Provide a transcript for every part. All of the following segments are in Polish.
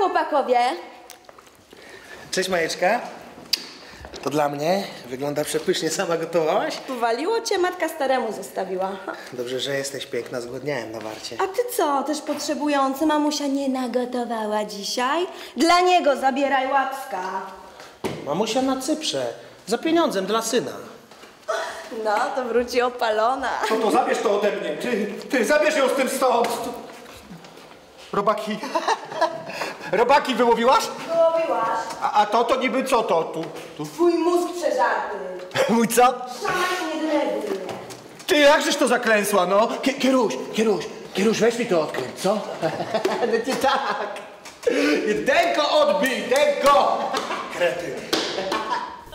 chłopakowie. Cześć Majeczka. To dla mnie. Wygląda przepysznie. Sama gotowałaś? Powaliło cię, matka staremu zostawiła. Dobrze, że jesteś piękna. Zgłodniałem na warcie. A ty co, też potrzebujący? Mamusia nie nagotowała dzisiaj? Dla niego zabieraj łapska. Mamusia na Cyprze. Za pieniądzem dla syna. No, to wróci opalona. No to zabierz to ode mnie. Ty, ty zabierz ją z tym stąd. Robaki. Robaki wyłowiłaś? Wyłowiłaś. A, a to, to niby co to? Tu, tu. Twój mózg przeżarty. Mój co? Szamaj nie denerwuj mnie. Ty jakżeś to zaklęsła, no? Kie- Kieruś, Kieruś, Kieruś, weź mi to odkręć, co? no nie tak. Denko odbij, denko! Krety.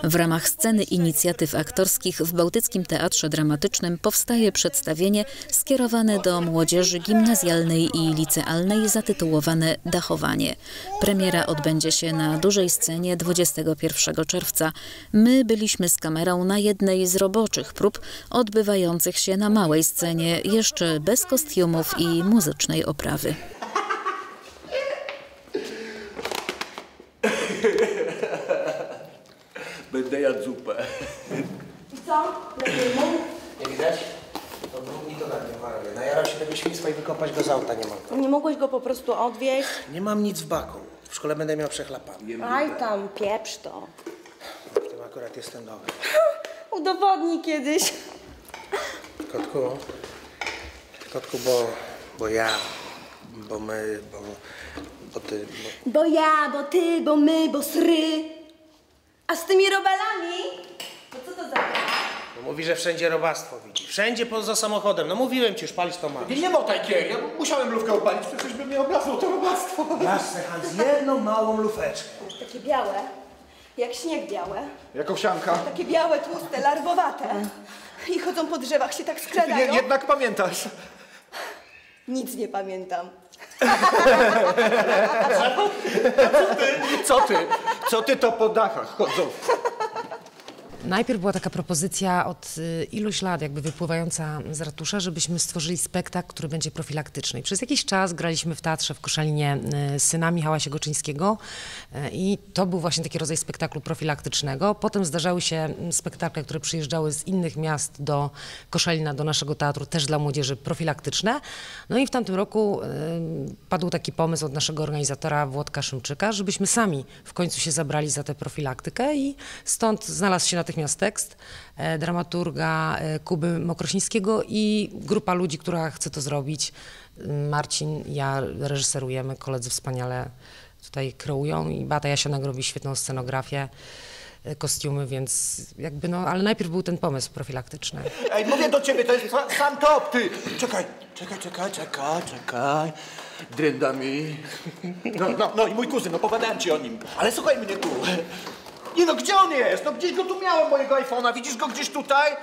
W ramach sceny inicjatyw aktorskich w Bałtyckim Teatrze Dramatycznym powstaje przedstawienie skierowane do młodzieży gimnazjalnej i licealnej zatytułowane Dachowanie. Premiera odbędzie się na dużej scenie 21 czerwca. My byliśmy z kamerą na jednej z roboczych prób odbywających się na małej scenie, jeszcze bez kostiumów i muzycznej oprawy. Będę jadł zupę. Co? Lepiej mów. Nie widać? To mi to na mnie waruje. Najarał się tego świństwa i wykopać go z auta nie mogę. Nie mogłeś go po prostu odwieźć? Nie mam nic w baku. W szkole będę miał przechlapane. Aj tam, pieprz to. W tym akurat jestem dobry. Udowodnij kiedyś. Kotku, kotku, bo, bo ja, bo my, bo, bo ty, bo... Bo ja, bo ty, bo my, bo sry. A z tymi robalami? To co to za? No mówi, że wszędzie robactwo widzi. Wszędzie poza samochodem. No mówiłem ci już, palić to masz. Nie, nie motaj kier, ja musiałem lufkę opalić, przecież by mnie oblazło to robactwo. Jasne, Hans, jedną małą lufeczkę. Takie białe, jak śnieg białe. Jak owsianka. Takie białe, tłuste, larwowate. I chodzą po drzewach, się tak Ty skradają. je, jednak pamiętasz. Nic nie pamiętam. Co ty? Co ty to po dachach chodzą? Najpierw była taka propozycja od y, iluś lat, jakby wypływająca z ratusza, żebyśmy stworzyli spektakl, który będzie profilaktyczny. I przez jakiś czas graliśmy w teatrze w Koszalinie y, syna Michała Siegoczyńskiego y, i to był właśnie taki rodzaj spektaklu profilaktycznego. Potem zdarzały się mm, spektakle, które przyjeżdżały z innych miast do Koszalina, do naszego teatru, też dla młodzieży profilaktyczne. No i w tamtym roku padł taki pomysł od naszego organizatora Włodka Szymczyka, żebyśmy sami w końcu się zabrali za tę profilaktykę i stąd znalazł się natychmiast tekst e, dramaturga e, Kuby Mokrosińskiego i grupa ludzi, która chce to zrobić. Marcin, ja reżyserujemy, koledzy wspaniale tutaj kreują i Bata Jasionek robi świetną scenografię, e, kostiumy, więc jakby no, ale najpierw był ten pomysł profilaktyczny. Ej, mówię do ciebie, to jest sa- sam top, ty! Czekaj, czekaj, czekaj, czekaj, czekaj. Drynda mi. No, no, no i mój kuzyn, no opowiadałem ci o nim. Ale słuchaj mnie tu. Nie no, gdzie on jest? No gdzieś go tu miałem, mojego iPhone'a. Widzisz go gdzieś tutaj?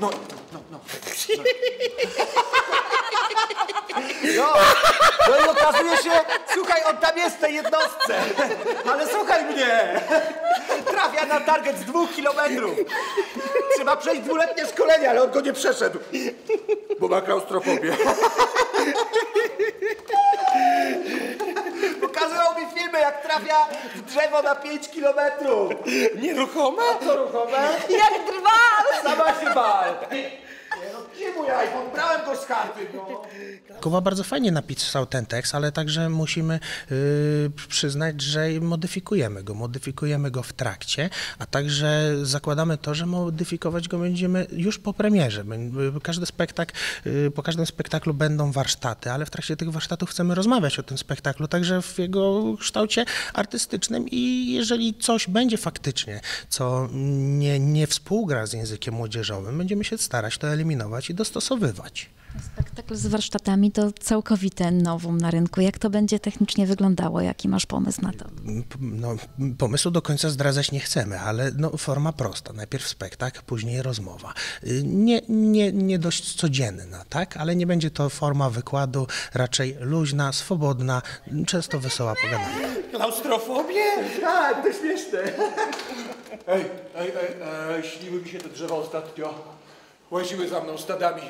No, no, no. No, no i okazuje się, słuchaj, on tam jest w tej jednostce. Ale słuchaj mnie. Trafia na target z dwóch kilometrów. Trzeba przejść dwuletnie szkolenie, ale on go nie przeszedł. Bo ma klaustrofobię. Jak trafia w drzewo na 5 kilometrów. Nieruchome? A co ruchome? Jak drwal! Sama się bal. Nie no, gdzie mój go z karty, no. Kuba bardzo fajnie napisał ten tekst, ale także musimy y, przyznać, że modyfikujemy go. Modyfikujemy go w trakcie, a także zakładamy to, że modyfikować go będziemy już po premierze. Y, Każdy spektakl, y, po każdym spektaklu będą warsztaty, ale w trakcie tych warsztatów chcemy rozmawiać o tym spektaklu, także w jego kształcie artystycznym i jeżeli coś będzie faktycznie, co nie, nie współgra z językiem młodzieżowym, będziemy się starać to eliminować i dostosowywać. Spektakl z warsztatami to całkowite nowum na rynku. Jak to będzie technicznie wyglądało? Jaki masz pomysł na to? No, pomysłu do końca zdradzać nie chcemy, ale no, forma prosta. Najpierw spektakl, później rozmowa. Y, Nie, nie, nie dość codzienna, tak? Ale nie będzie to forma wykładu, raczej luźna, swobodna, często wesoła pogadania. Klaustrofobię? Tak, to śmieszne. Ej, ej, ej, ej, śniły mi się te drzewa ostatnio. Łaziły za mną stadami.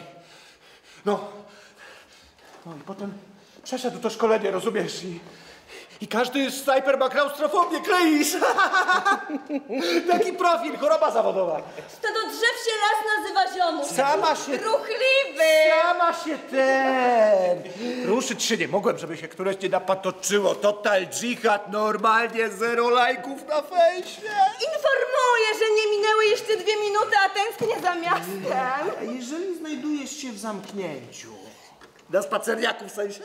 No. No i potem przeszedł to szkolenie, rozumiesz? I, I każdy snajper ma klaustrofobię, kleisz! Taki profil, choroba zawodowa. To do drzew się las nazywa ziomu. Sama się... Ruchliwy! Sama się ten... Ruszyć się nie mogłem, żeby się któreś nie napatoczyło. Total dżihad, normalnie zero lajków na fejsie. Informuję, że nie minęły jeszcze dwie minuty, a tęsknię za miastem. A jeżeli znajdujesz się w zamknięciu? Na spacerniaku w sensie?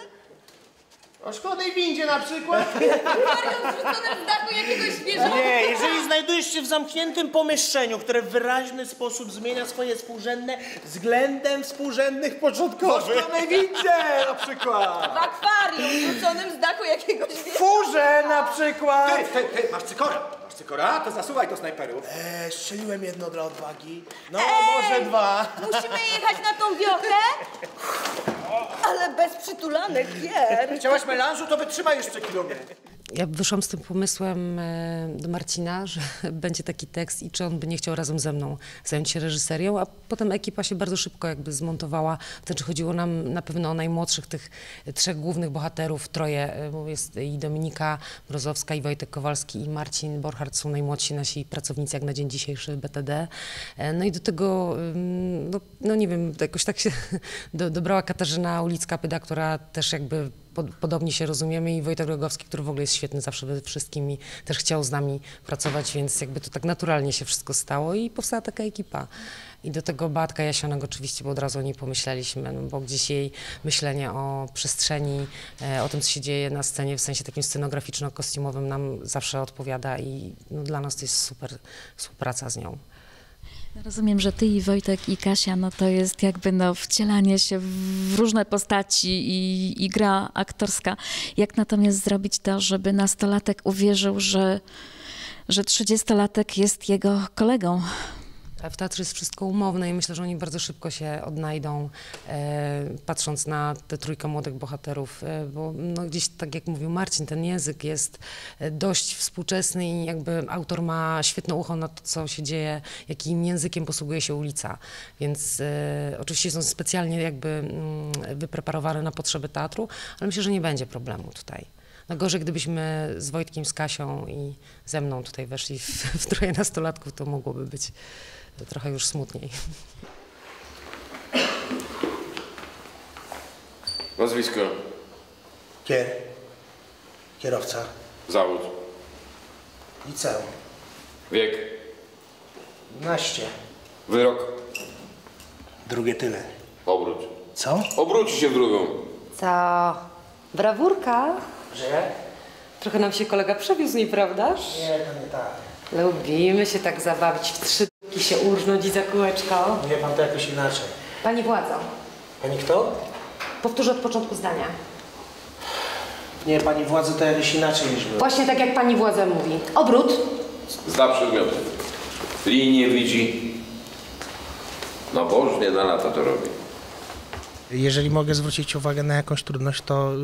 O szkodnej windzie na przykład? Zrzucony z dachu jakiegoś zwierzęcia. Nie, jeżeli znajdujesz się w zamkniętym pomieszczeniu, które w wyraźny sposób zmienia swoje współrzędne względem współrzędnych W początkowych. szkolnej windzie na przykład. W akwarium zrzuconym z dachu jakiegoś zwierzęcia. Furze na przykład. Ty, ty, ty, masz cykora. Masz cykora? To zasuwaj do snajperów. E, strzeliłem jedno dla odwagi. No, Ej! może dwa. Musimy jechać na tą wiochę? Ale bez przytulanych gier. Chciałaś melanżu, to wytrzymaj jeszcze kilometr. Ja wyszłam z tym pomysłem e, do Marcina, że będzie taki tekst i czy on by nie chciał razem ze mną zająć się reżyserią, a potem ekipa się bardzo szybko jakby zmontowała. Znaczy chodziło nam na pewno o najmłodszych tych trzech głównych bohaterów, troje, e, jest i Dominika Brozowska, i Wojtek Kowalski, i Marcin Borchardt są najmłodsi nasi pracownicy jak na dzień dzisiejszy BTD. E, No i do tego, no, no nie wiem, jakoś tak się do, dobrała Katarzyna Ulicka-Pyda, która też jakby podobnie się rozumiemy i Wojtek Rogowski, który w ogóle jest świetny zawsze we wszystkim i też chciał z nami pracować, więc jakby to tak naturalnie się wszystko stało i powstała taka ekipa. I do tego Beatka Jasionek oczywiście, bo od razu o niej pomyśleliśmy, no bo gdzieś jej myślenie o przestrzeni, e, o tym, co się dzieje na scenie w sensie takim scenograficzno-kostiumowym nam zawsze odpowiada i no, dla nas to jest super współpraca z nią. Rozumiem, że ty i Wojtek i Kasia, no to jest jakby no wcielanie się w różne postaci i, i gra aktorska. Jak natomiast zrobić to, żeby nastolatek uwierzył, że, że trzydziestolatek jest jego kolegą? W teatrze jest wszystko umowne i myślę, że oni bardzo szybko się odnajdą, e, patrząc na tę trójkę młodych bohaterów, e, bo no, gdzieś, tak jak mówił Marcin, ten język jest e, dość współczesny i jakby autor ma świetne ucho na to, co się dzieje, jakim językiem posługuje się ulica, więc e, oczywiście są specjalnie jakby mm, wypreparowane na potrzeby teatru, ale myślę, że nie będzie problemu tutaj. No gorzej, gdybyśmy z Wojtkiem, z Kasią i ze mną tutaj weszli w, w troje nastolatków, to mogłoby być trochę już smutniej. Nazwisko, Kier. Kierowca. zawód, Liceum. wiek, Naście. wyrok, Drugie tyle. obróć. Co? Obróci się w drugą. Co? Brawurka? Że? Trochę nam się kolega przewiózł, nieprawdaż? Nie, to nie tak. Lubimy się tak zabawić, w trzy d***ki się urżnąć i za kółeczko. Nie, pan to jakoś inaczej. Pani władzo, Pani kto? powtórzę od początku zdania. Nie, pani władzy to jakoś inaczej niż wy. Właśnie tak jak pani władza mówi. Obrót. Zna przedmioty. Linie widzi. Nabożnie na lata to robi. Jeżeli mogę zwrócić uwagę na jakąś trudność, to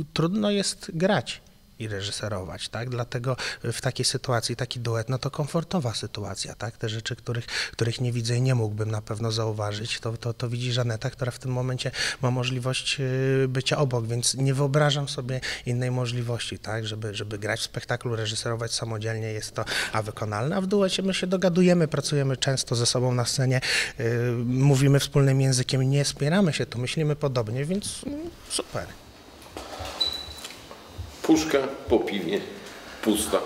y, trudno jest grać i reżyserować, tak? Dlatego w takiej sytuacji taki duet, no to komfortowa sytuacja, tak? Te rzeczy, których, których nie widzę i nie mógłbym na pewno zauważyć, to, to, to widzi Żaneta, która w tym momencie ma możliwość y, bycia obok, więc nie wyobrażam sobie innej możliwości, tak? Żeby, żeby grać w spektaklu, reżyserować samodzielnie jest to a wykonalne, a w duecie my się dogadujemy, pracujemy często ze sobą na scenie, y, mówimy wspólnym językiem, nie spieramy się, to myślimy podobnie, więc mm, super. Puszka po piwie, pusta,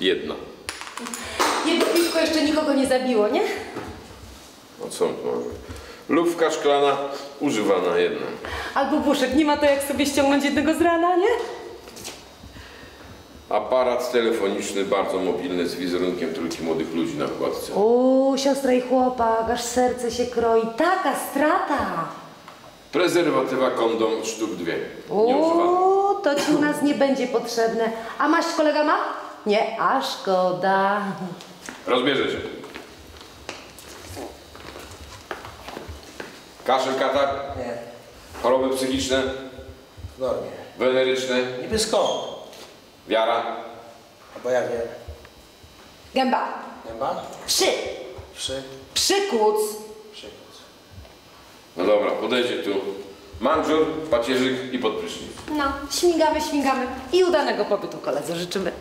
jedna. Jedno piwko jeszcze nikogo nie zabiło, nie? No co może? Lufka szklana, używana jedna. Albo buszek, nie ma to jak sobie ściągnąć jednego z rana, nie? Aparat telefoniczny, bardzo mobilny, z wizerunkiem trójki młodych ludzi na wkładce. O, siostra i chłopak, aż serce się kroi. Taka strata! Prezerwatywa, kondom, sztuk dwie. Nieużywane. To ci u nas nie będzie potrzebne. A maść kolega ma? Nie, a szkoda. Rozbierze się. Kaszel, katar, Nie, choroby psychiczne, w normie. weneryczne, Niby skąd? wiara, Bo ja wiem. Gęba. Chyba? Przy. Przy, Przykuc. przykład. No dobra, podejdzie tu. Manżur, pacierzyk i podprysznic. No, śmigamy, śmigamy i udanego pobytu koledze życzymy.